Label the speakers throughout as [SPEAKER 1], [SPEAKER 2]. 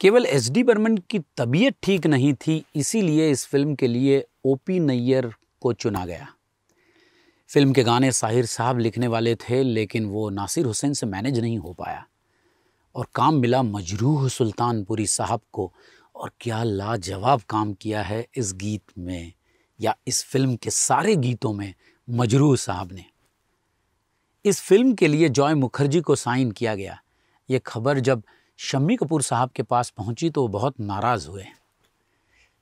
[SPEAKER 1] केवल S D Burman की तबीयत ठीक नहीं थी, इसीलिए इस फ़िल्म के लिए ओ पी नैयर को चुना गया। फ़िल्म के गाने साहिर साहब लिखने वाले थे, लेकिन वो नासिर हुसैन से मैनेज नहीं हो पाया। और काम मिला मजरूह सुल्तानपुरी साहब को, और क्या लाजवाब काम किया है इस गीत में, या इस फ़िल्म के सारे गीतों में मजरूह साहब ने। इस फ़िल्म के लिए जॉय मुखर्जी को साइन किया गया। ये खबर जब शम्मी कपूर साहब के पास पहुँची तो वो बहुत नाराज़ हुए।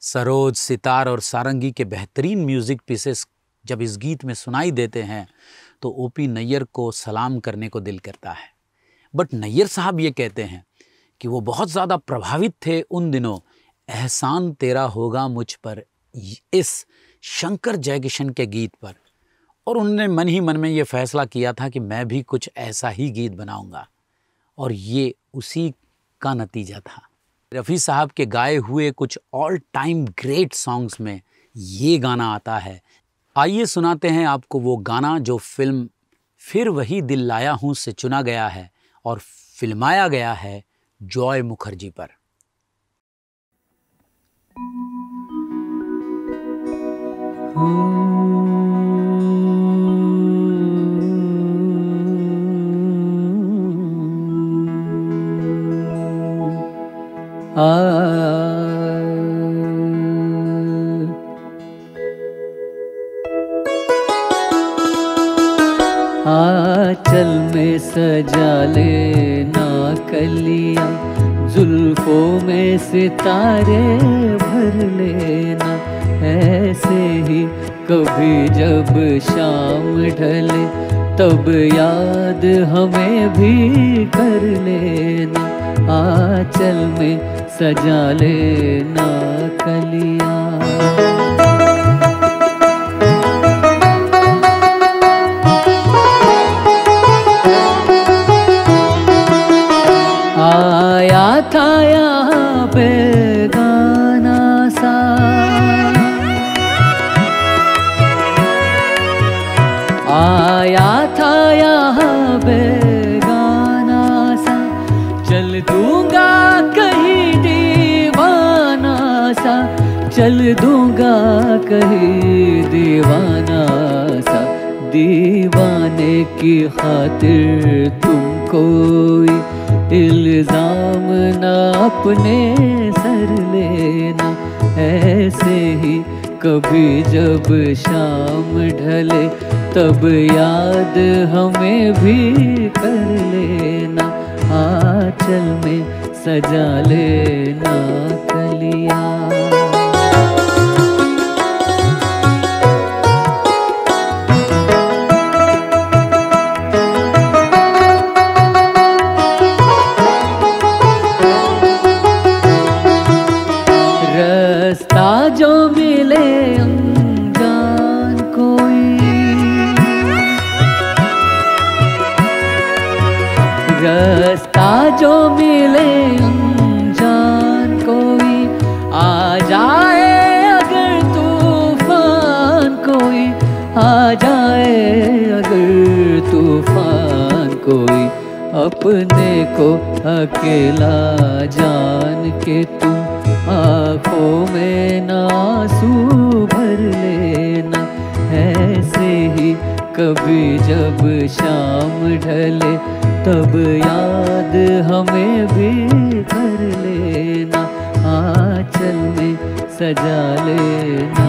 [SPEAKER 1] सरोज, सितार और सारंगी के बेहतरीन म्यूज़िक पीसेस जब इस गीत में सुनाई देते हैं तो ओपी नैयर को सलाम करने को दिल करता है। बट नैयर साहब ये कहते हैं कि वो बहुत ज़्यादा प्रभावित थे उन दिनों। एहसान तेरा होगा मुझ पर इस शंकर जयकिशन के गीत पर। और उन्होंने मन ही मन में ये फैसला किया था कि मैं भी कुछ ऐसा ही गीत बनाऊँगा। और ये उसी का नतीजा था। रफ़ी साहब के गाए हुए कुछ ऑल टाइम ग्रेट सॉन्ग्स में ये गाना आता है। आइए सुनाते हैं आपको वो गाना जो फ़िल्म फिर वही दिल लाया हूँ से चुना गया है और फिल्माया गया है जॉय मुखर्जी पर।
[SPEAKER 2] आ चल में सजा लेना कलिया, जुल्फों में सितारे भर लेना। ऐसे ही कभी जब शाम ढले, तब याद हमें भी कर लेना। आंचल में सजा लेना कलिया। आया था यहाँ पे गाना सा। आया था यहाँ पे चल दूँगा कहीं दीवाना सा। दीवाने की खातिर तुम कोई इल्ज़ाम न अपने सर लेना। ऐसे ही कभी जब शाम ढले, तब याद हमें भी कर लेना। आंचल में सजा लेना कलिया। जो मिले अनजान कोई आ जाए अगर तूफ़ान कोई, आ जाए अगर तूफ़ान कोई, अपने को अकेला जान के तुम आँखों में नासू भर लेना, ऐसे ही कभी जब शाम ढले तब याद हमें भी कर लेना आंचल में सजा लेना